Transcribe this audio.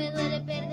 a little bit